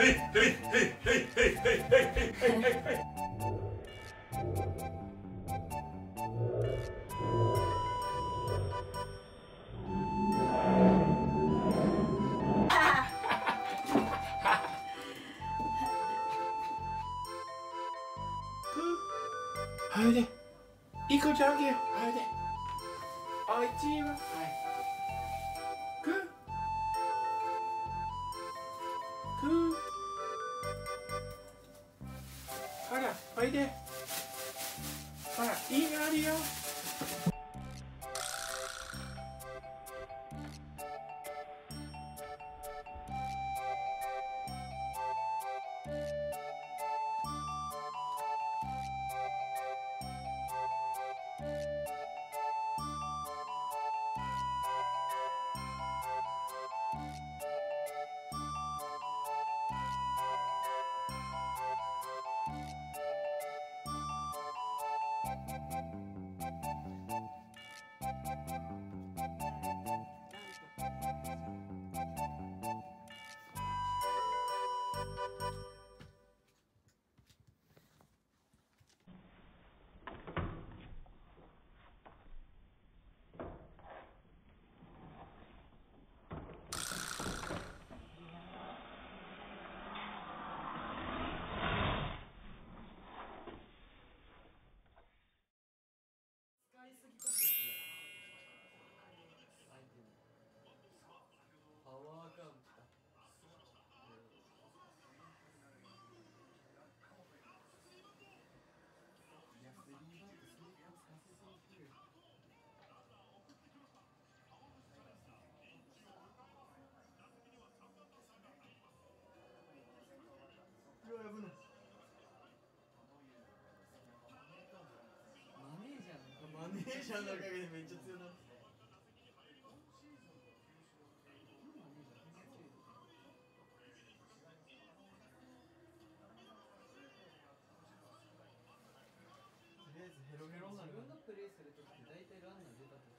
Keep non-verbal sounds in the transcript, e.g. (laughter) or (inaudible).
(laughs) はいで。いちゃん。はいで。あいち。はい。おいで。ほらいいのあるよ。ちゃなっとりあえずヘロヘロな自分がプレイするときって大体ランナー出たと